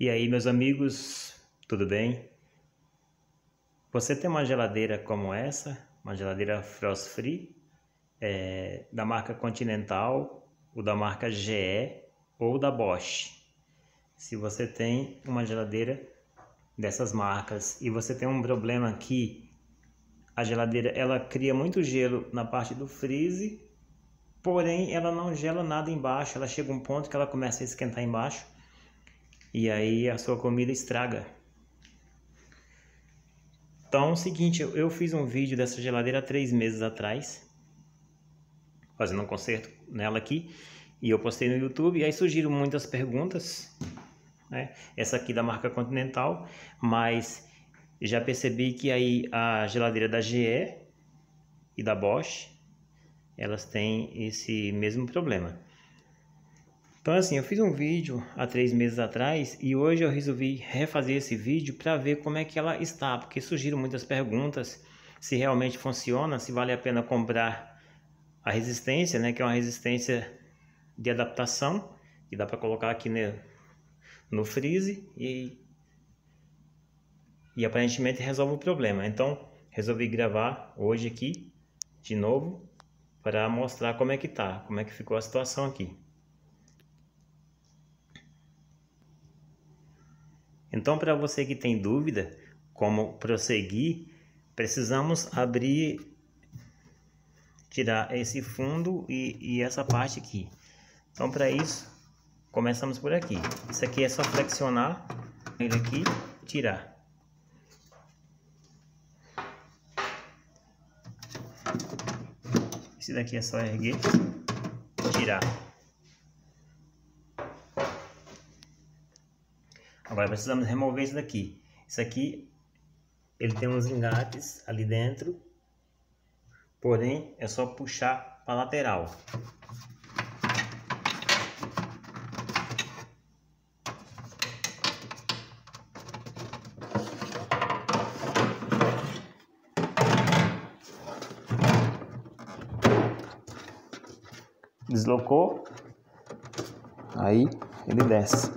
E aí, meus amigos, tudo bem? Você tem uma geladeira como essa, uma geladeira Frost Free, é, da marca Continental, ou da marca GE, ou da Bosch. Se você tem uma geladeira dessas marcas e você tem um problema aqui, a geladeira ela cria muito gelo na parte do freeze, porém ela não gela nada embaixo, ela chega um ponto que ela começa a esquentar embaixo e aí a sua comida estraga. Então é o seguinte, eu fiz um vídeo dessa geladeira três meses atrás, fazendo um conserto nela aqui, e eu postei no YouTube, e aí surgiram muitas perguntas, né? Essa aqui da marca Continental, mas já percebi que aí a geladeira da GE e da Bosch, elas têm esse mesmo problema. Então assim, eu fiz um vídeo há três meses atrás e hoje eu resolvi refazer esse vídeo para ver como é que ela está, porque surgiram muitas perguntas se realmente funciona, se vale a pena comprar a resistência, né, que é uma resistência de adaptação, que dá para colocar aqui no, no freeze e, e aparentemente resolve o problema. Então resolvi gravar hoje aqui de novo para mostrar como é que tá, como é que ficou a situação aqui. Então, para você que tem dúvida como prosseguir, precisamos abrir, tirar esse fundo e, e essa parte aqui. Então, para isso, começamos por aqui. Isso aqui é só flexionar ele aqui, tirar. Esse daqui é só erguer, tirar. Agora precisamos remover isso daqui. Isso aqui, ele tem uns engates ali dentro, porém é só puxar para lateral. Deslocou, aí ele desce.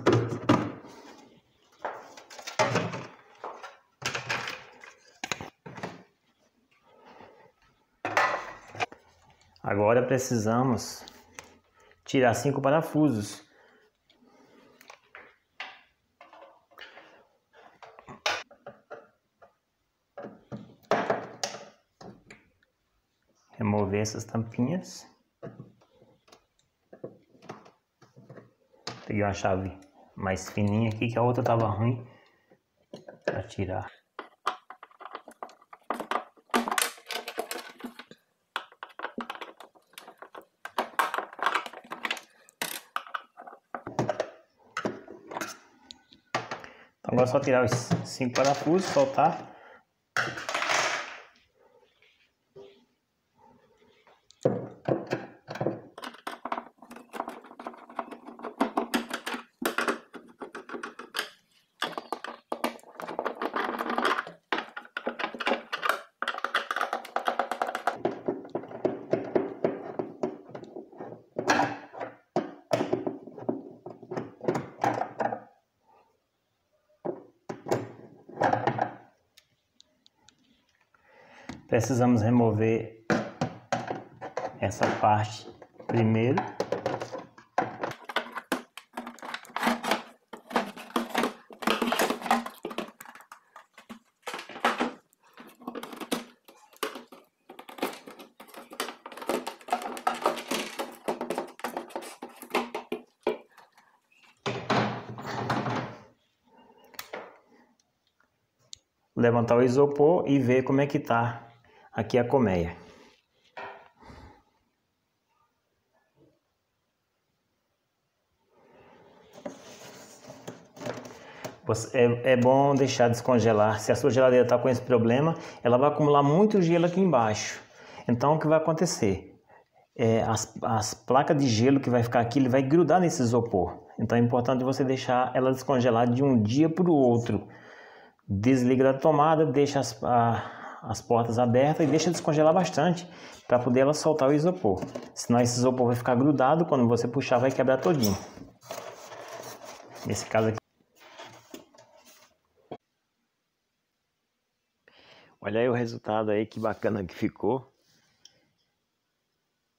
Agora precisamos tirar cinco parafusos. Remover essas tampinhas. Peguei uma chave mais fininha aqui que a outra tava ruim para tirar. É só tirar os cinco parafusos, soltar. Precisamos remover essa parte primeiro. levantar o isopor e ver como é que tá Aqui é a colmeia. É, é, bom deixar descongelar. Se a sua geladeira está com esse problema, ela vai acumular muito gelo aqui embaixo. Então, o que vai acontecer? É, as, as placas de gelo que vai ficar aqui, ele vai grudar nesse isopor. Então, é importante você deixar ela descongelar de um dia para o outro. Desliga da tomada, deixa as, a, as portas abertas e deixa descongelar bastante para poder ela soltar o isopor. Senão esse isopor vai ficar grudado, quando você puxar vai quebrar todinho. Nesse caso aqui. Olha aí o resultado aí, que bacana que ficou.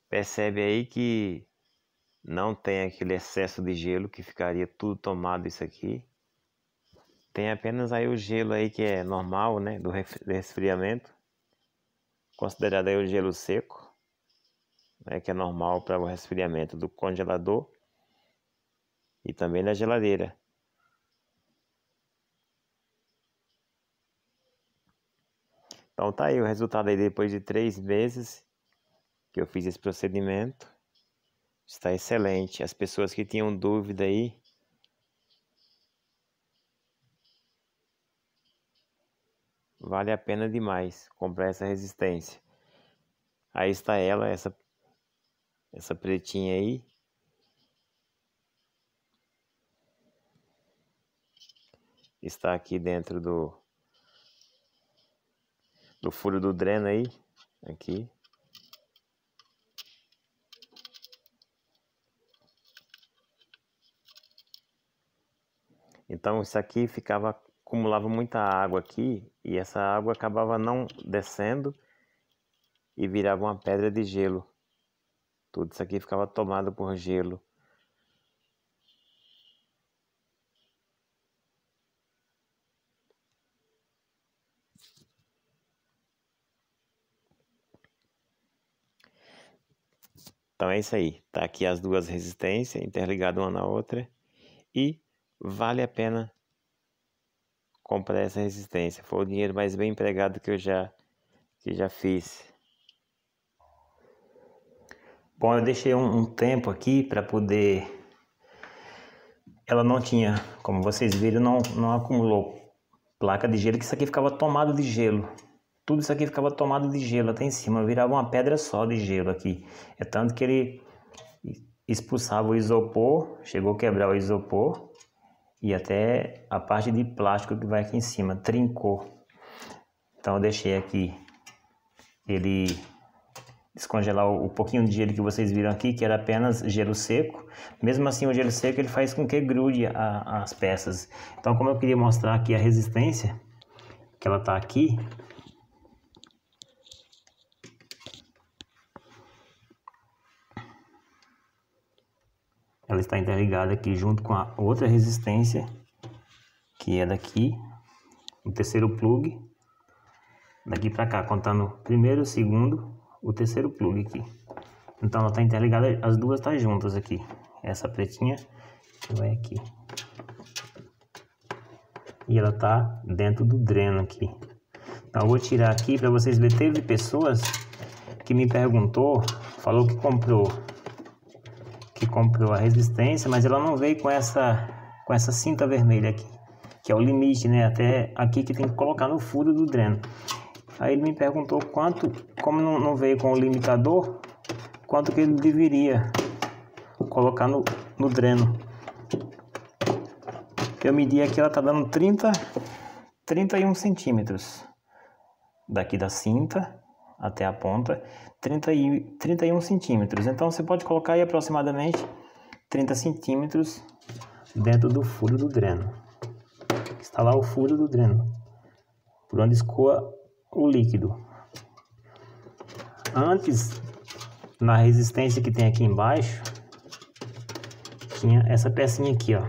Percebe aí que não tem aquele excesso de gelo que ficaria tudo tomado isso aqui. Tem apenas aí o gelo aí que é normal, né, do resfriamento. Considerado aí o gelo seco, né, que é normal para o resfriamento do congelador e também da geladeira. Então tá aí o resultado aí depois de três meses que eu fiz esse procedimento. Está excelente. As pessoas que tinham dúvida aí, vale a pena demais comprar essa resistência. Aí está ela, essa essa pretinha aí. Está aqui dentro do do furo do dreno aí, aqui. Então isso aqui ficava acumulava muita água aqui e essa água acabava não descendo e virava uma pedra de gelo. Tudo isso aqui ficava tomado por gelo. Então é isso aí. Tá aqui as duas resistências interligadas uma na outra e vale a pena comprar essa resistência. Foi o dinheiro mais bem empregado que eu já que já fiz. Bom, eu deixei um, um tempo aqui para poder. Ela não tinha, como vocês viram, não, não acumulou placa de gelo, que isso aqui ficava tomado de gelo. Tudo isso aqui ficava tomado de gelo até em cima, virava uma pedra só de gelo aqui. É tanto que ele expulsava o isopor, chegou a quebrar o isopor e até a parte de plástico que vai aqui em cima, trincou. Então eu deixei aqui ele descongelar o, pouquinho de gelo que vocês viram aqui, que era apenas gelo seco. Mesmo assim, o gelo seco ele faz com que grude a, as peças. Então, como eu queria mostrar aqui a resistência, que ela está aqui, ela está interligada aqui junto com a outra resistência que é daqui o terceiro plug daqui para cá contando primeiro segundo o terceiro plug aqui. Então ela está interligada as duas estão tá juntas aqui. Essa pretinha que vai aqui. E ela está dentro do dreno aqui. Então eu vou tirar aqui para vocês verem. Teve pessoas que me perguntou falou que comprou que comprou a resistência, mas ela não veio com essa com essa cinta vermelha aqui, que é o limite, né? Até aqui que tem que colocar no furo do dreno. Aí ele me perguntou quanto, como não, não veio com o limitador, quanto que ele deveria colocar no, no dreno. Eu medi aqui, ela tá dando 30, 31 centímetros daqui da cinta até a ponta 30 e, 31 centímetros. Então você pode colocar aí aproximadamente 30 centímetros dentro do furo do dreno. Está lá o furo do dreno, por onde escoa o líquido. Antes, na resistência que tem aqui embaixo, tinha essa pecinha aqui, ó.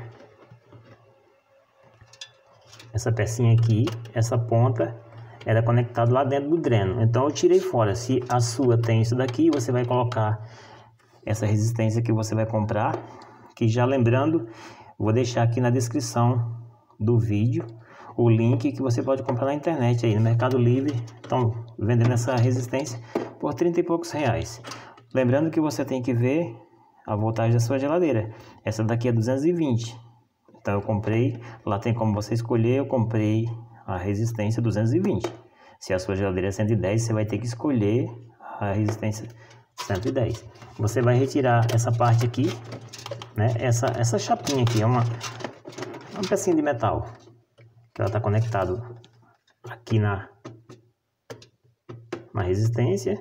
Essa pecinha aqui, essa ponta era conectado lá dentro do dreno. Então eu tirei fora. Se a sua tem isso daqui, você vai colocar essa resistência que você vai comprar. Que já lembrando, vou deixar aqui na descrição do vídeo o link que você pode comprar na internet aí no Mercado Livre. Estão vendendo essa resistência por 30 e poucos reais. Lembrando que você tem que ver a voltagem da sua geladeira. Essa daqui é 220. Então eu comprei, lá tem como você escolher, eu comprei a resistência 220. Se a sua geladeira é 110, você vai ter que escolher a resistência 110. Você vai retirar essa parte aqui, né? Essa, essa chapinha aqui é uma, uma pecinha de metal que ela está conectado aqui na, na resistência,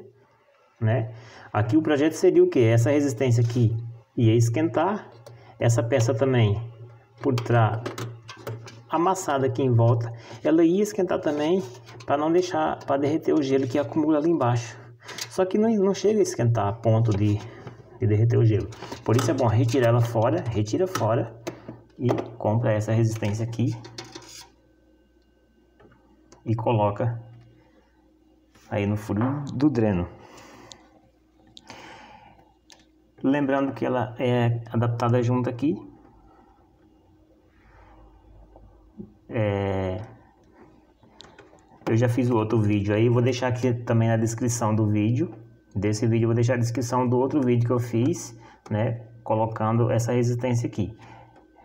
né? Aqui o projeto seria o que? Essa resistência aqui ia esquentar, essa peça também por trás amassada aqui em volta, ela ia esquentar também para não deixar, para derreter o gelo que acumula ali embaixo. Só que não, não chega a esquentar a ponto de, de derreter o gelo. Por isso é bom retirar ela fora, retira fora e compra essa resistência aqui e coloca aí no furo do dreno. Lembrando que ela é adaptada junto aqui. Eu já fiz o outro vídeo aí, vou deixar aqui também na descrição do vídeo. Desse vídeo vou deixar a descrição do outro vídeo que eu fiz, né? Colocando essa resistência aqui.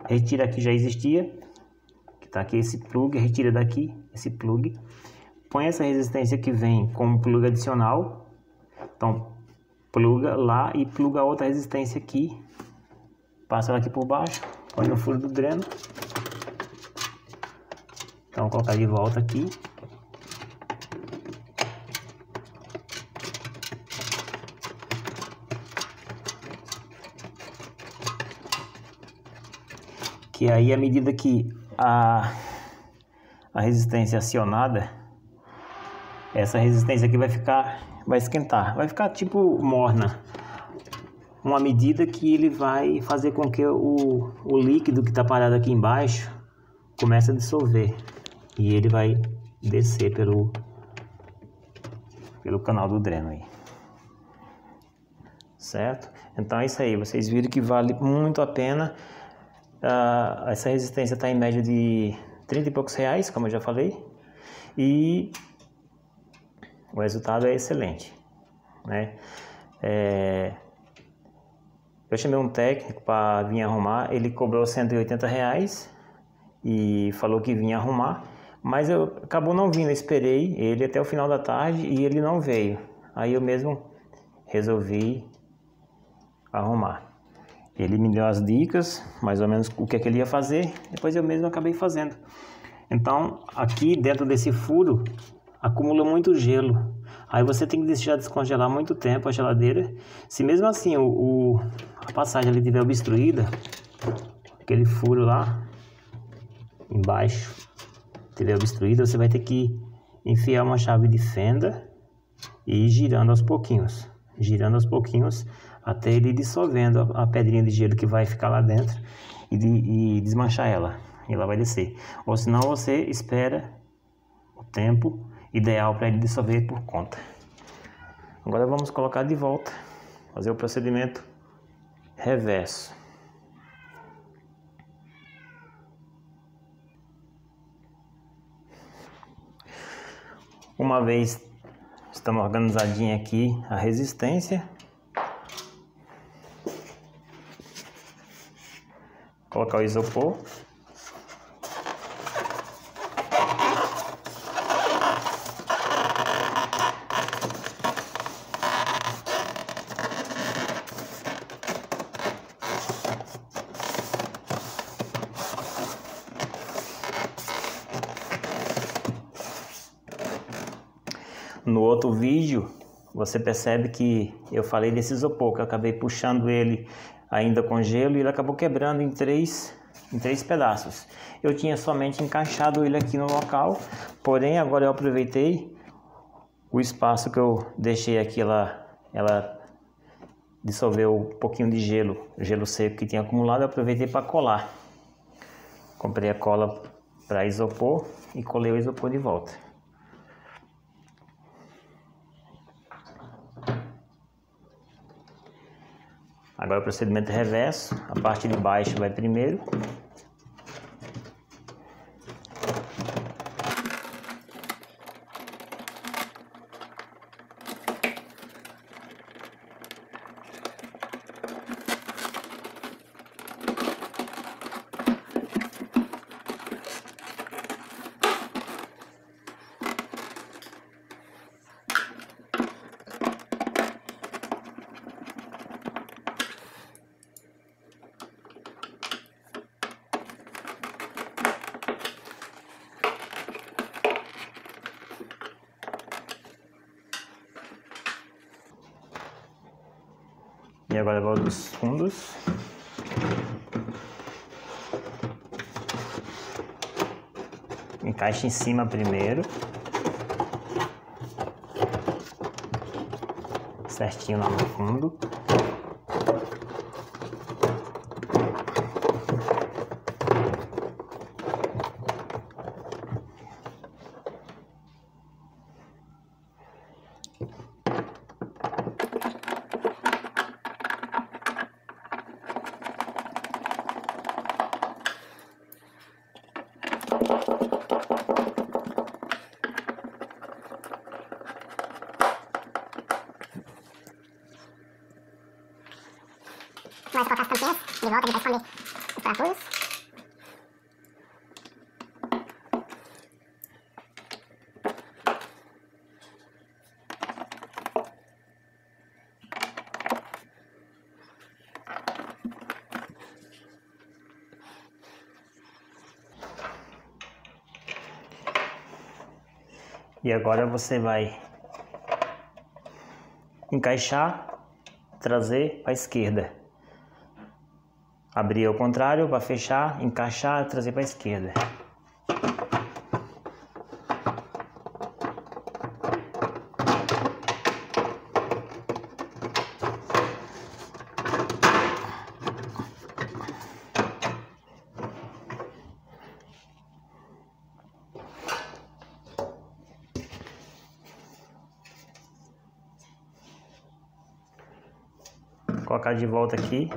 Retira aqui já existia, que tá aqui esse plug, retira daqui esse plug. Põe essa resistência que vem como plug adicional. Então, pluga lá e pluga outra resistência aqui. Passa ela aqui por baixo, põe no furo do dreno. Então, colocar de volta aqui. Que aí, à medida que a, a resistência é acionada, essa resistência aqui vai ficar vai esquentar, vai ficar tipo morna. Uma medida que ele vai fazer com que o, o líquido que está parado aqui embaixo comece a dissolver e ele vai descer pelo, pelo canal do dreno aí. Certo? Então é isso aí, vocês viram que vale muito a pena. Uh, essa resistência está em média de 30 e poucos reais, como eu já falei. E o resultado é excelente. Né? É... Eu chamei um técnico para vir arrumar, ele cobrou 180 reais e falou que vinha arrumar, mas eu acabou não vindo, eu esperei ele até o final da tarde e ele não veio. Aí eu mesmo resolvi arrumar. Ele me deu as dicas, mais ou menos o que, é que ele ia fazer, depois eu mesmo acabei fazendo. Então, aqui dentro desse furo, acumula muito gelo. Aí você tem que deixar descongelar muito tempo a geladeira. Se mesmo assim o, o a passagem ali estiver obstruída, aquele furo lá embaixo estiver obstruído, você vai ter que enfiar uma chave de fenda e ir girando aos pouquinhos, girando aos pouquinhos até ele dissolvendo a, a pedrinha de gelo que vai ficar lá dentro e, de, e desmanchar ela. E ela vai descer. Ou senão você espera o tempo ideal para ele dissolver por conta. Agora vamos colocar de volta, fazer o procedimento reverso. Uma vez estamos organizadinho aqui a resistência, colocar o isopor. No outro vídeo, você percebe que eu falei desse isopor, que eu acabei puxando ele ainda com gelo e ele acabou quebrando em três, em três pedaços. Eu tinha somente encaixado ele aqui no local, porém agora eu aproveitei o espaço que eu deixei aqui, ela, ela dissolveu um pouquinho de gelo, gelo seco que tinha acumulado, eu aproveitei para colar. Comprei a cola para isopor e colei o isopor de volta. Agora o procedimento reverso, a parte de baixo vai primeiro. E agora vou dos fundos. Encaixa em cima primeiro. Certinho lá no fundo. Nós colocar as tampinhas de volta aqui para esconder os parafusos. E agora você vai encaixar, trazer para a esquerda. Abrir ao contrário para fechar, encaixar, trazer para a esquerda. Colocar de volta aqui.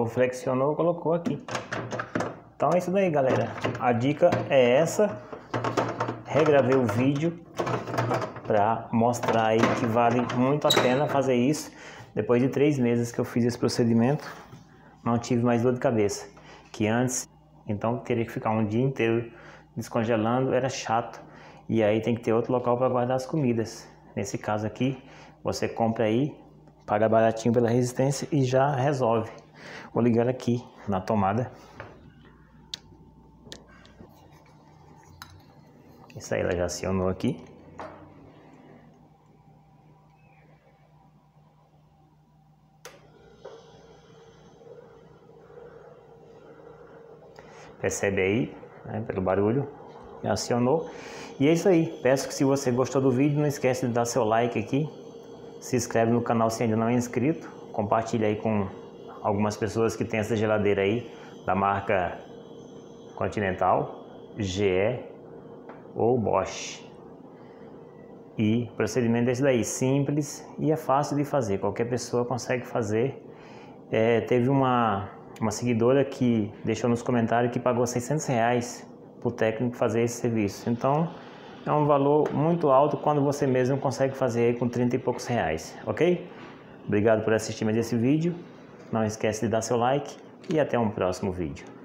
De novo flexionou, colocou aqui. Então é isso daí, galera. A dica é essa. Regravei o vídeo para mostrar aí que vale muito a pena fazer isso. Depois de três meses que eu fiz esse procedimento, não tive mais dor de cabeça. Que antes, então teria que ficar um dia inteiro descongelando, era chato. E aí tem que ter outro local para guardar as comidas. Nesse caso aqui, você compra aí, paga baratinho pela resistência e já resolve. Vou ligar aqui na tomada. Isso aí ela já acionou aqui. Percebe aí, né, pelo barulho, acionou. E é isso aí, peço que se você gostou do vídeo, não esquece de dar seu like aqui, se inscreve no canal se ainda não é inscrito, compartilha aí com algumas pessoas que têm essa geladeira aí, da marca Continental, GE ou Bosch. E o procedimento é esse daí, simples e é fácil de fazer, qualquer pessoa consegue fazer. É, teve uma, uma seguidora que deixou nos comentários que pagou 600 reais para o técnico fazer esse serviço. Então é um valor muito alto quando você mesmo consegue fazer com 30 e poucos reais, ok? Obrigado por assistir mais esse vídeo. Não esquece de dar seu like e até um próximo vídeo.